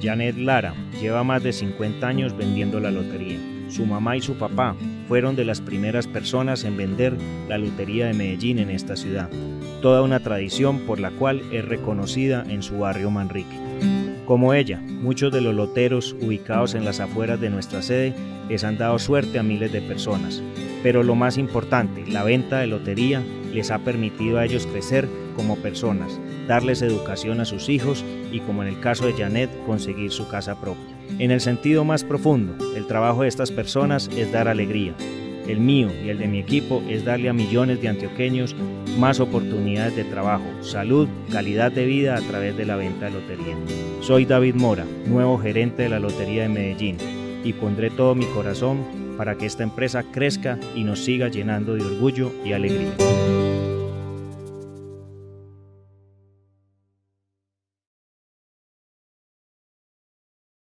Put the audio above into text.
Janet Lara lleva más de 50 años vendiendo la lotería. Su mamá y su papá fueron de las primeras personas en vender la lotería de Medellín en esta ciudad, toda una tradición por la cual es reconocida en su barrio Manrique. Como ella, muchos de los loteros ubicados en las afueras de nuestra sede les han dado suerte a miles de personas, pero lo más importante, la venta de lotería les ha permitido a ellos crecer como personas, darles educación a sus hijos y, como en el caso de Janet, conseguir su casa propia. En el sentido más profundo, el trabajo de estas personas es dar alegría. El mío y el de mi equipo es darle a millones de antioqueños más oportunidades de trabajo, salud, calidad de vida a través de la venta de lotería. Soy David Mora, nuevo gerente de la Lotería de Medellín, y pondré todo mi corazón para que esta empresa crezca y nos siga llenando de orgullo y alegría.